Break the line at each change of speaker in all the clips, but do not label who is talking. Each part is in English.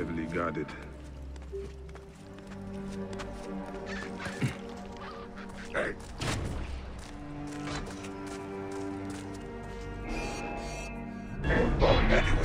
heavily guarded.
Hey. Going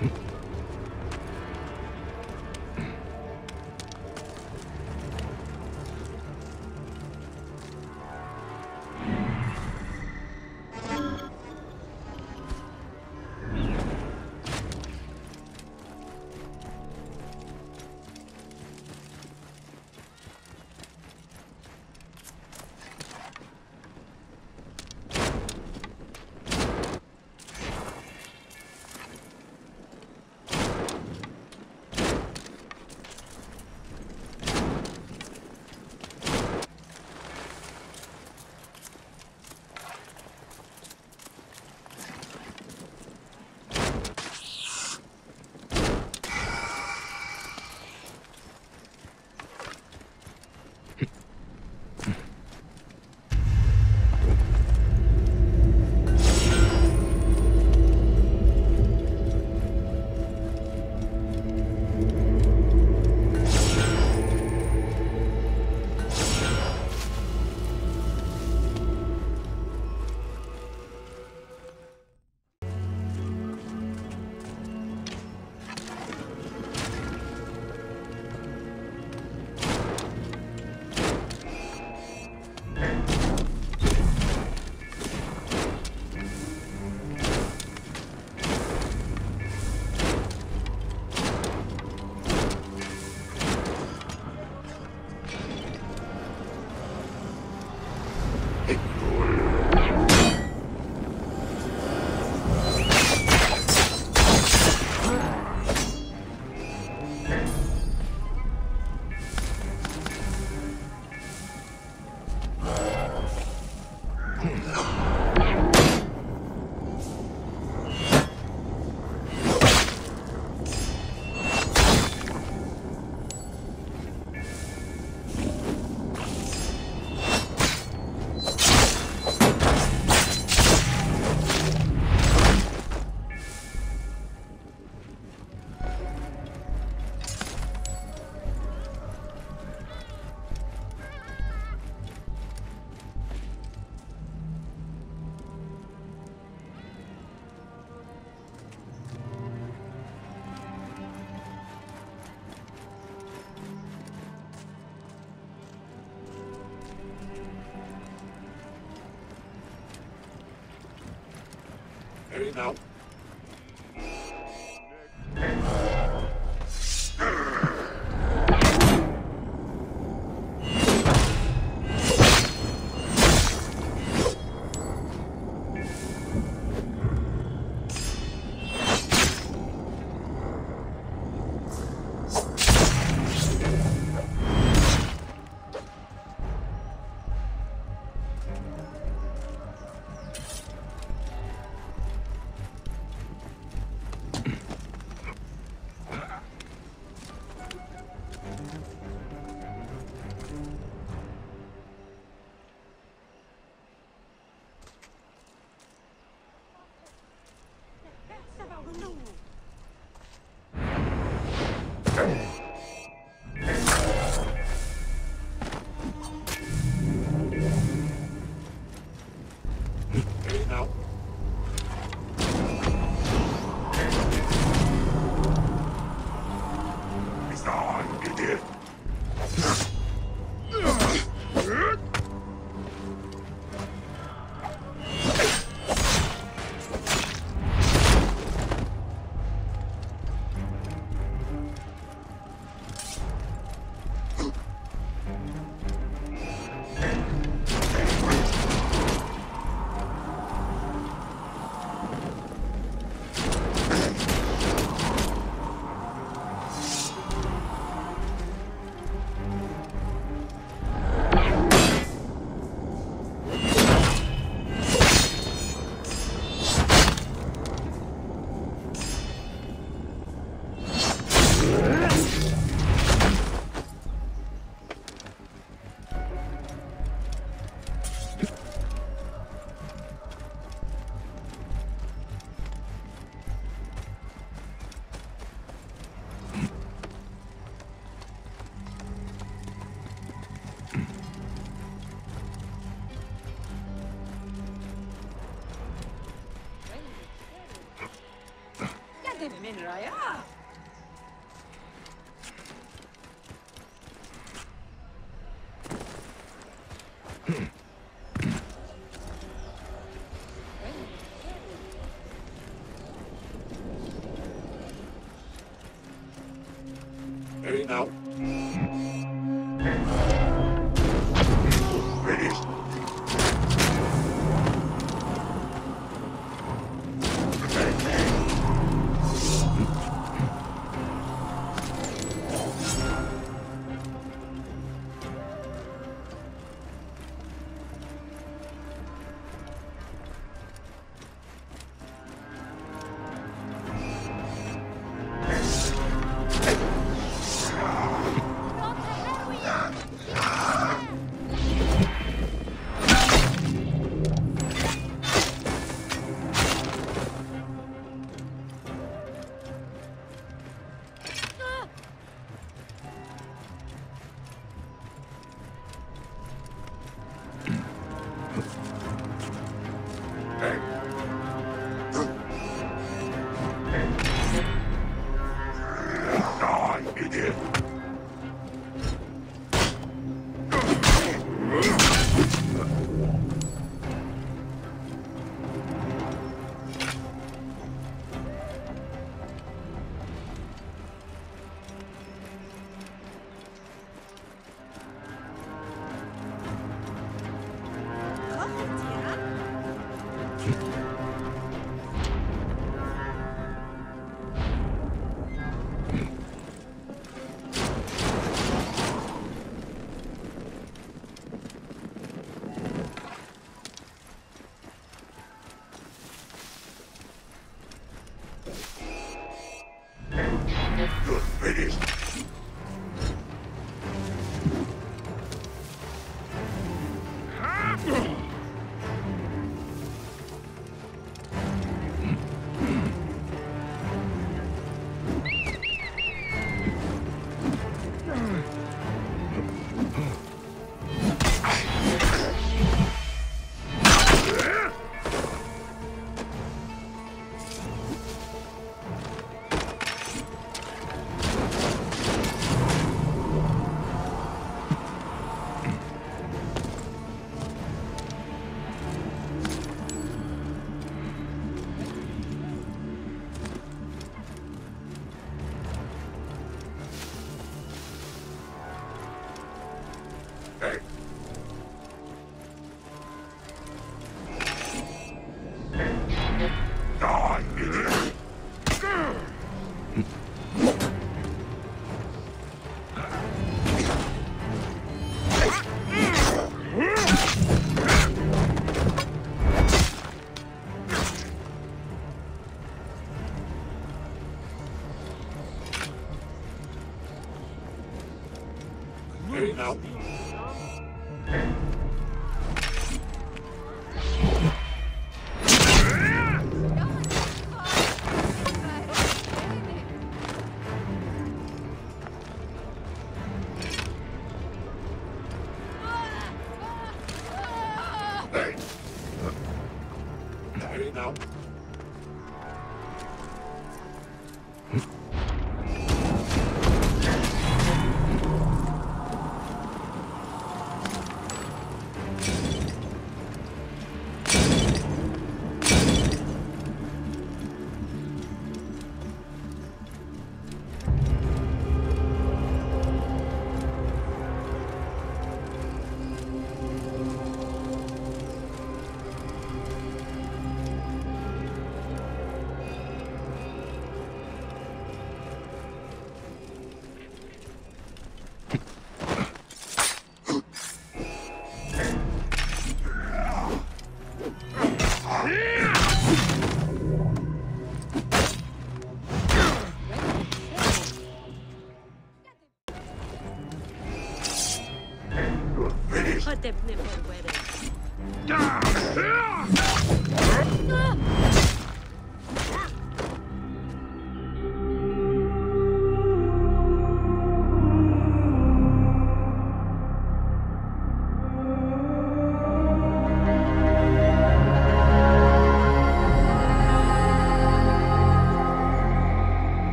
嗯 Hey, now. minute I have. Hey, now. gidebilirim.